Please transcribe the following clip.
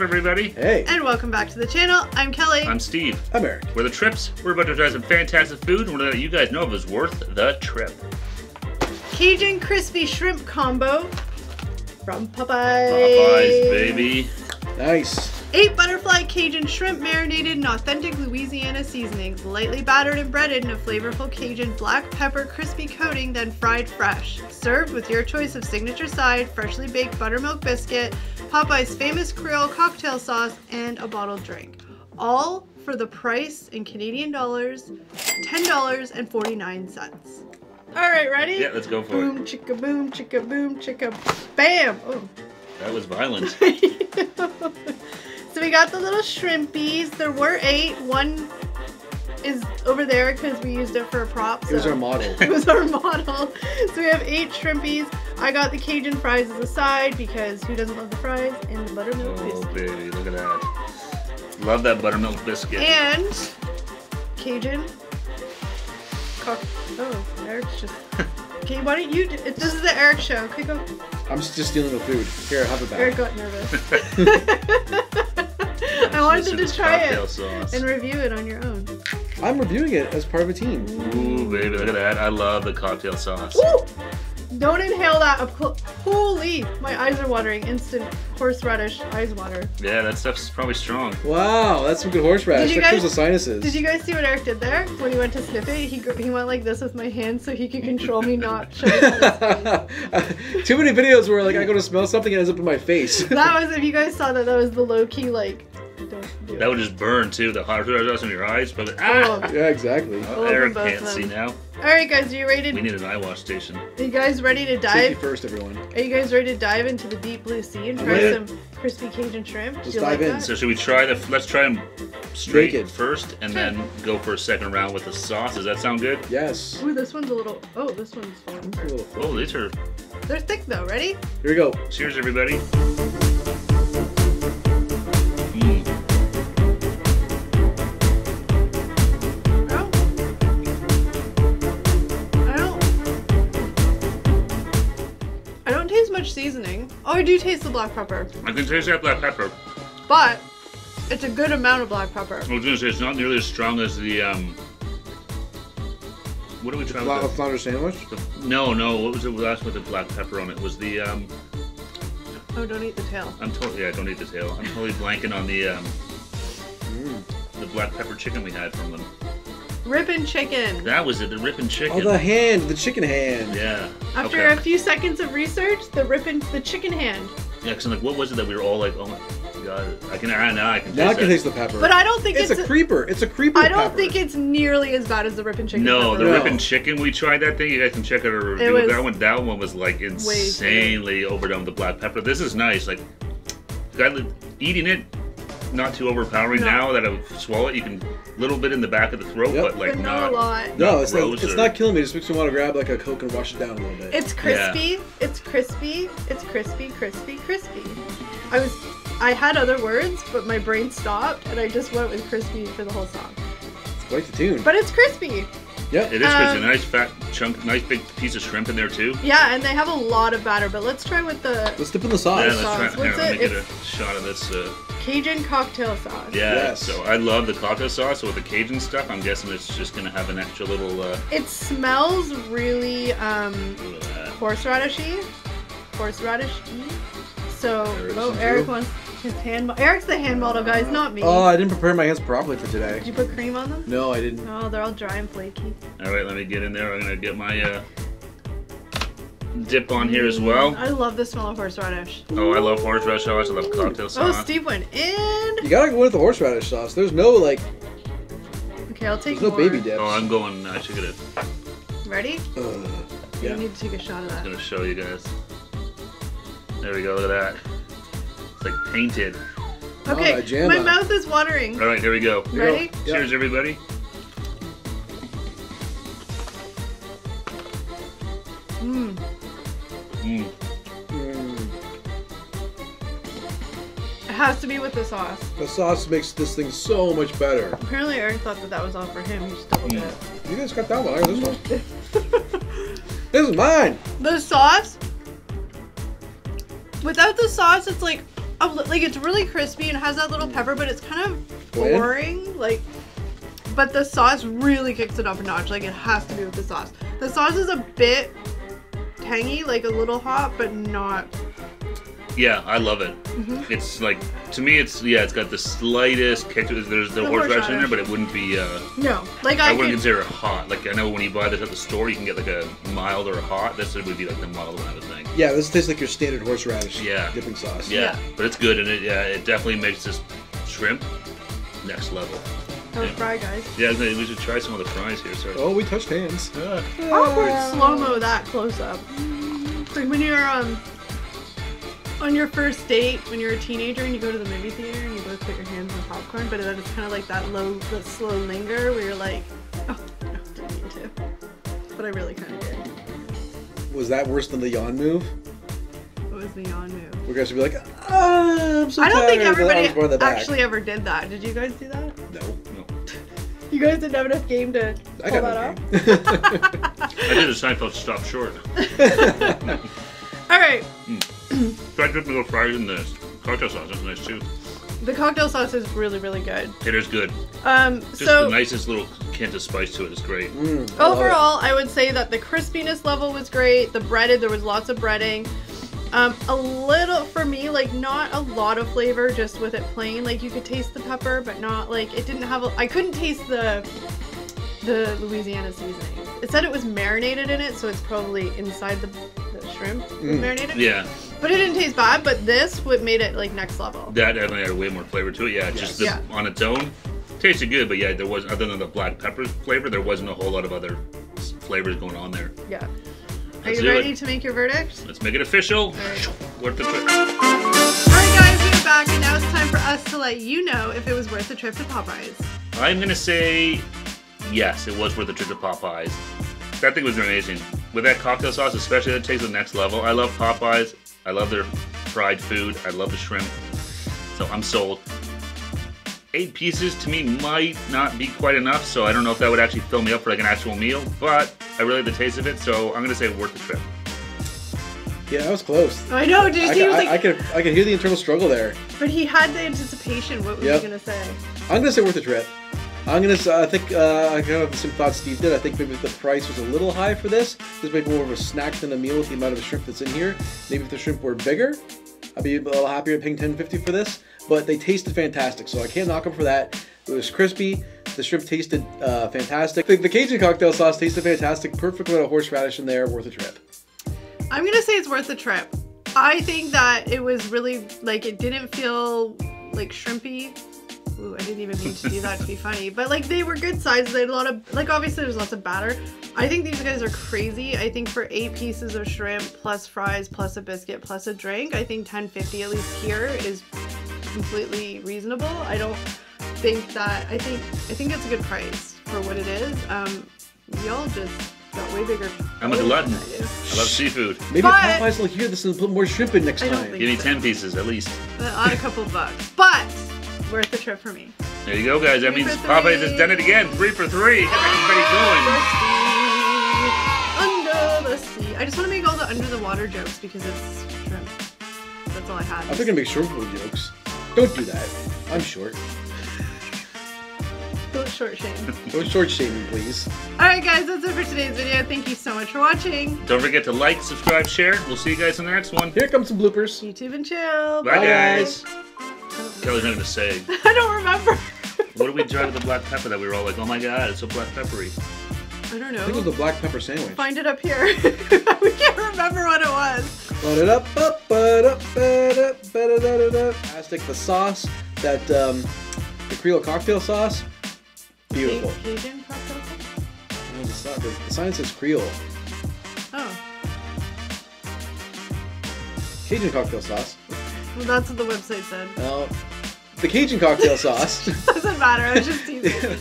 up, everybody? Hey, And welcome back to the channel. I'm Kelly. I'm Steve. I'm Eric. We're the Trips. We're about to try some fantastic food, and we're gonna let you guys know if it's worth the trip. Cajun crispy shrimp combo from Popeyes. Popeyes, baby. Nice. Eight butterfly Cajun shrimp marinated in authentic Louisiana seasonings, lightly battered and breaded in a flavorful Cajun black pepper crispy coating, then fried fresh. Served with your choice of signature side, freshly baked buttermilk biscuit, Popeye's famous Creole cocktail sauce, and a bottled drink. All for the price in Canadian dollars, $10.49. All right, ready? Yeah, let's go for Boom, it. Boom, chicka boom, chicka boom, chicka bam. Oh. That was violent. so we got the little shrimpies. There were eight. One is over there because we used it for a prop. It was our model. it was our model. So we have eight shrimpies. I got the Cajun fries as a side because who doesn't love the fries and the buttermilk Oh, biscuit. baby, look at that. Love that buttermilk biscuit. And Cajun. Cock- oh, Eric's just. Okay, why don't you? Do- this is the Eric show. Okay, go. I'm just just dealing with food. Here, have it Eric back. got nervous. I wanted This to is try it Sauce. and review it on your own. I'm reviewing it as part of a team. Ooh, baby, look at that. I love the cocktail sauce. Woo! Don't inhale that up close. Holy! My eyes are watering. Instant horseradish eyes water. Yeah, that stuff's probably strong. Wow, that's some good horseradish. Did you That clears guys- the sinuses. Did you guys see what Eric did there? When he went to sniff it, he, he went like this with my hand so he could control me not showing. Too many videos where like I go to smell something and it ends up in my face. That was, if you guys saw that, that was the low key, like, don't do That it. would just burn too. The hot sauce in your eyes, but ah! Yeah, exactly. Oh, Eric can't of see now. Alright, guys, are you ready We need an eye wash station. are you guys ready to dive? Safety dive? first, everyone. Are you guys ready to dive into the deep blue sea and try Yeah. some crispy Cajun shrimp? Do Let's you dive like in. that? So should we try the? Let's try them straight Naked. first, and then go for a second round with the sauce. Does that sound good? Yes. Ooh, this one's a little. Oh, this one's fun. A. Oh, these are. They're thick though. Ready? Here we go. Cheers, everybody. I do taste the black pepper, I can taste that black pepper. but it's a good amount of black pepper. I was gonna say it's not nearly as strong as the um. What did we try Fla- with flounder sandwich. the, the? No, no. What was it last with the black pepper on it? Was the um? Oh, don't eat the tail. I'm totally yeah. Don't eat the tail. I'm totally blanking on the um. Mm. The black pepper chicken we had from them. Rippin' chicken. That was it. The ripping chicken. Oh, the hand, the chicken hand. Yeah. After okay. a few seconds of research, the rippin' the chicken hand. Yeah, because I'm like, what was it that we were all like, oh my god, I can ah, now I can Now I taste can that. taste the pepper. But I don't think it's, it's. a creeper. It's a creeper. I don't pepper. think it's nearly as bad as the rippin' chicken. No, pepper. the No. ripping chicken. We tried that thing. You guys can check out our review. It of was that one. That one was like insanely overdone with the black pepper. This is nice. Like, got eating it, not too overpowering. No. Now that I've swallowed it, you can little bit in the back of the throat, Yep. but like but not. not a lot. No, not it's not. gross It's or- not killing me. It just makes me want to grab like a coke and wash it down a little bit. It's crispy. It's crispy. It's crispy, crispy, crispy. I was, I had other words, but my brain stopped, and I just went with crispy for the whole song. It's quite the tune. But it's crispy. Yeah, It is crispy. Um, nice fat chunk, nice big piece of shrimp in there too. Yeah, and they have a lot of batter. But let's try with the Let's dip in the sauce. Yeah, sauce. let's try. What's Here, let me get a shot of this. Uh, Cajun cocktail sauce. yeah. Yes. So I love the cocktail sauce. So with the Cajun stuff, I'm guessing it's just gonna have an extra little. Uh, It smells really um, look at horseradishy. Horseradish-y. So, There oh, Eric wants his hand. Eric's the hand model, guys, not me. Oh, I didn't prepare my hands properly for today. Did you put cream on them? No, I didn't. Oh, they're all dry and flaky. All right, let me get in there. I'm gonna get my uh, dip on here as well. I love the smell of horseradish. Oh, I love horseradish sauce. I love cocktail oh, sauce. Oh. Steve went in. You gotta go with the horseradish sauce. There's no like, Okay, I'll take there's no more. baby dips. Oh, I'm going. I should get it. Ready? Ugh. You Yeah. need to take a shot of that. I'm gonna show you guys. There we go. Look at that. It's like painted. Okay, Oh, jam my mouth is watering. All right, there we go. Here we go. Ready? Yep. Cheers, everybody. Has to be with the sauce. The sauce makes this thing so much better. Apparently, Eric thought that that was all for him. He just doubled Mm. it. You guys got that one. I got this one. This is mine. The sauce, without the sauce, it's like a li- like it's really crispy and has that little pepper, but it's kind of Bland? boring. Like, but the sauce really kicks it up a notch. Like it has to be with the sauce. The sauce is a bit tangy, like a little hot, but not. Yeah, I love it. Mm-hmm. It's like to me, it's yeah, it's got the slightest kick. to. There's the, The horseradish in there, but it wouldn't be. Uh, No, like I I, wouldn't could. consider it hot. Like I know when you buy this at the store, you can get like a mild or a hot. This would be like the mild one, I would think. Yeah, this tastes like your standard horseradish Yeah. dipping sauce. Yeah, Yeah. but it's good, and it yeah, it definitely makes this shrimp next level. That was fry, guys. Yeah, we should try some of the fries here. Sorry. Oh, we touched hands. Ah. Awkward slow mo that close up. It's like when you're um on your first date when you're a teenager and you go to the movie theater and you both put your hands on popcorn, but then it's kind of like that low, that slow linger where you're like, oh, no, didn't mean to, but I really kind of did. Was that worse than the yawn move? What was the yawn move? We're guys would be like, ah, I'm so I don't think tired," but everybody was more the back. actually ever did that. Did you guys do that? No. No. You guys didn't have enough game to I pull got that no off? I did a Seinfeld stop short. All right, Tried dipping little fries in this cocktail sauce. That's nice too. the cocktail sauce is really, really good. It is good. Um, Just so the nicest little hint of spice to. It's great. Mm, I. Overall, I would say that the crispiness level was great. The breaded, there was lots of breading. Um, a little for me, like not a lot of flavor, just with it plain. Like you could taste the pepper, but not like it didn't have. A, I couldn't taste the the Louisiana seasoning. It said it was marinated in it, so it's probably inside the, the shrimp Mm. marinated. Yeah, But it didn't taste bad. But this what made it like next level. that definitely had way more flavor to it. Yeah, just the, Yeah. on its own, tasted good. But yeah, there was other than the black pepper flavor, there wasn't a whole lot of other flavors going on there. Yeah. Are Let's you ready it. to make your verdict? Let's make it official. right. Worth the trip. Alright guys, we're back and now it's time for us to let you know if it was worth the trip to Popeyes. I'm gonna say yes, it was worth the trip to Popeyes. That thing was amazing. With that cocktail sauce, especially, that takes it the next level. I love Popeyes. I love their fried food. I love the shrimp. So I'm sold. Eight pieces to me might not be quite enough, so I don't know if that would actually fill me up for like an actual meal. But I really like the taste of it, so I'm gonna say worth the trip. Yeah, that was close. I know, did you I, see? He I, was like, I could I could hear the internal struggle there. but he had the anticipation. What was Yep. he gonna say? I'm gonna say worth the trip. I'm gonna. I think uh, I kind of have the same thoughts Steve did. I think maybe the price was a little high for this. This might be more of a snack than a meal with the amount of shrimp that's in here. Maybe if the shrimp were bigger, I'd be a little happier paying 10.50 for this. But they tasted fantastic, so I can't knock them for that. It was crispy. The shrimp tasted uh, fantastic. The, the Cajun cocktail sauce tasted fantastic. Perfect amount of horseradish in there. Worth a trip. I'm gonna say it's worth a trip. I think that it was really like it didn't feel like shrimpy. Ooh, I didn't even mean to do that to be funny, but like they were good sizes. They had a lot of like obviously there's lots of batter. I think these guys are crazy. I think for eight pieces of shrimp plus fries plus a biscuit plus a drink, I think 10.50 at least here is completely reasonable. I don't think that I think I think it's a good price for what it is. Um, y'all just got way bigger. I'm a glutton. I. I love seafood. Maybe But- Popeyes will hear this and put more shrimp in next time. Give me 10 pieces at least. on a couple bucks, but worth the trip for me. There you go, guys. That Three means for Popeyes has done it again. Three for three. Get everybody going. Under the sea. I just want to make all the under the water jokes because it's shrimp. That's all I had. I'm thinking make short food jokes. Don't do that. I'm short. Don't short shame. Don't short shame me, please. Alright guys, that's it for today's video. Thank you so much for watching. Don't forget to like, subscribe, share. We'll see you guys in the next one. Here comes some bloopers. YouTube and chill. Bye, Bye, guys. guys. Kelly's not gonna say. I don't remember. What did we try with the black pepper that we were all like, oh my god, it's so black peppery? I don't I think it was the black pepper sandwich. Find it up here. we can't remember what it was. Fantastic. The sauce, that um, the Creole cocktail sauce, beautiful. Cajun cocktail sauce? No, it's not. The the sign says Creole. Oh. Cajun cocktail sauce. Well, that's what the website said. Now, the Cajun cocktail sauce. Doesn't matter. I was just teasing.